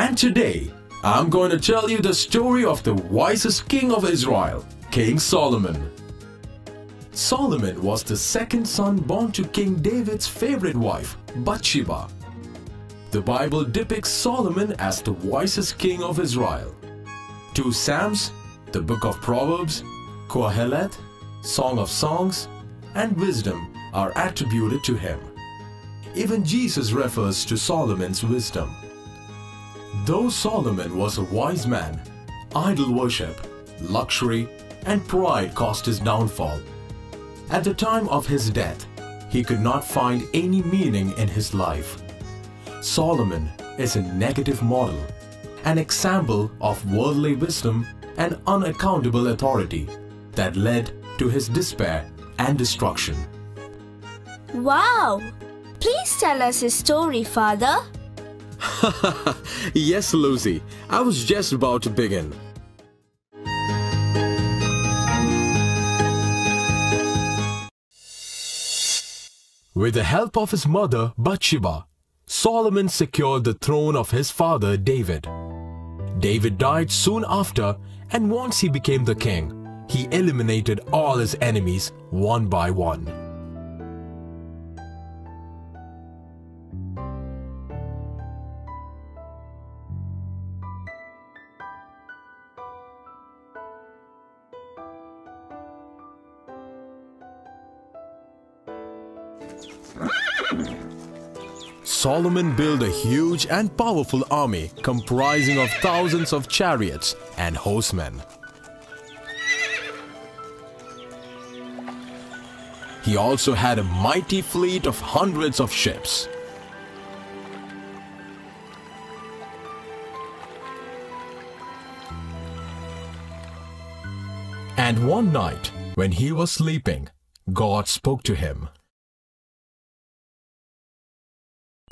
And today, I'm going to tell you the story of the wisest king of Israel, King Solomon. Solomon was the second son born to King David's favorite wife, Bathsheba. The Bible depicts Solomon as the wisest king of Israel. Two Psalms, the book of Proverbs, Kohelet, Song of Songs, and Wisdom are attributed to him. Even Jesus refers to Solomon's wisdom. Though Solomon was a wise man, idol worship, luxury, and pride caused his downfall. At the time of his death, he could not find any meaning in his life. Solomon is a negative model, an example of worldly wisdom and unaccountable authority that led to his despair and destruction. Wow! Please tell us his story, Father. yes, Lucy. I was just about to begin. With the help of his mother, Bathsheba, Solomon secured the throne of his father, David. David died soon after, and once he became the king, he eliminated all his enemies one by one. Solomon built a huge and powerful army comprising of thousands of chariots and horsemen. He also had a mighty fleet of hundreds of ships. And one night, when he was sleeping, God spoke to him.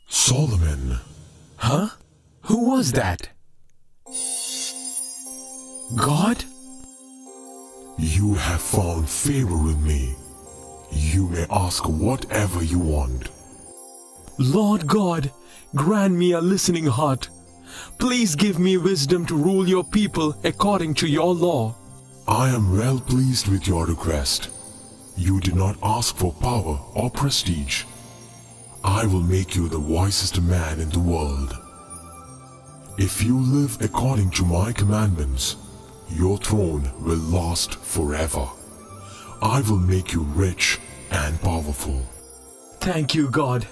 Solomon. Huh? Who was that? God? You have found favor with me. You may ask whatever you want. Lord God, grant me a listening heart. Please give me wisdom to rule your people according to your law. I am well pleased with your request. You did not ask for power or prestige. I will make you the wisest man in the world. If you live according to my commandments, your throne will last forever. I will make you rich and powerful. Thank you, God.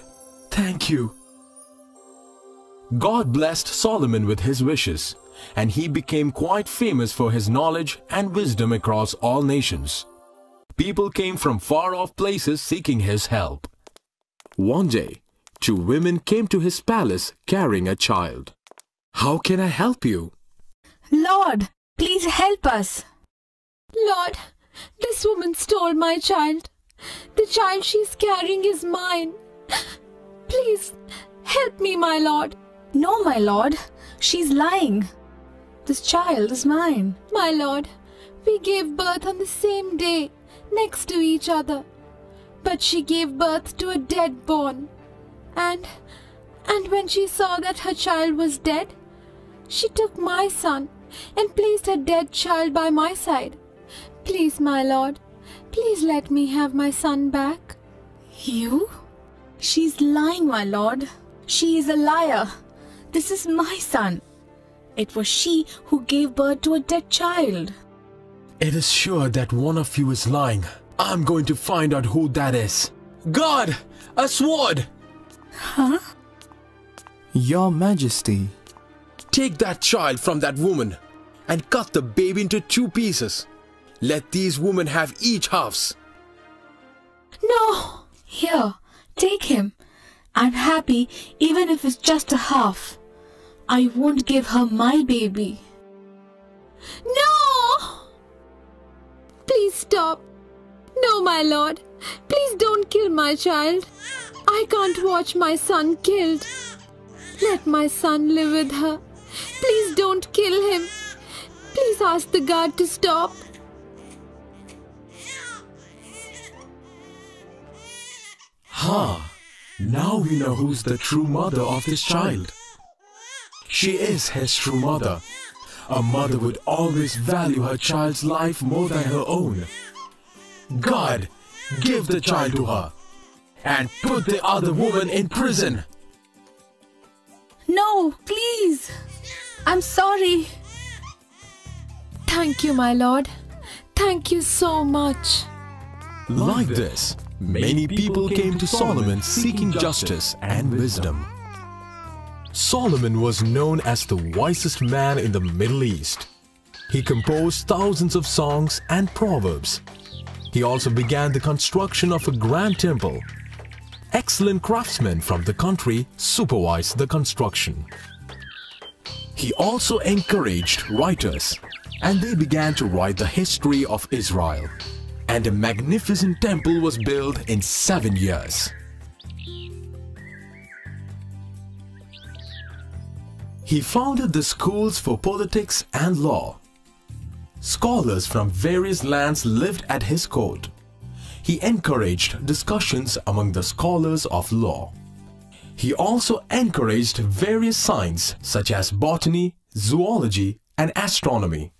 Thank you. God blessed Solomon with his wishes, and he became quite famous for his knowledge and wisdom across all nations. People came from far off places seeking his help. One day, two women came to his palace carrying a child. How can I help you? Lord, please help us. Lord, this woman stole my child. The child she's carrying is mine. Please, help me, my lord. No, my lord. She's lying. This child is mine. My lord, we gave birth on the same day, next to each other. But she gave birth to a dead born. And, and when she saw that her child was dead, she took my son and placed her dead child by my side. Please, my lord, please let me have my son back. You? She's lying, my lord. She is a liar. This is my son. It was she who gave birth to a dead child. It is sure that one of you is lying. I'm going to find out who that is. God! A sword! Huh? Your Majesty. Take that child from that woman and cut the baby into two pieces. Let these women have each halves. No! Here, take him. I'm happy even if it's just a half. I won't give her my baby. No! Please stop. No, my lord. Please don't kill my child. I can't watch my son killed. Let my son live with her. Please don't kill him. Please ask the guard to stop. Ha! Now we know who's the true mother of this child. She is his true mother. A mother would always value her child's life more than her own. God, give the child to her and put the other woman in prison. No, please. I'm sorry. Thank you, my lord. Thank you so much. Like this, many people came to Solomon seeking justice and wisdom. Solomon was known as the wisest man in the Middle East. He composed thousands of songs and proverbs. He also began the construction of a grand temple. Excellent craftsmen from the country supervised the construction. He also encouraged writers, and they began to write the history of Israel. And a magnificent temple was built in seven years. He founded the schools for politics and law. Scholars from various lands lived at his court. He encouraged discussions among the scholars of law. He also encouraged various science such as botany, zoology and astronomy.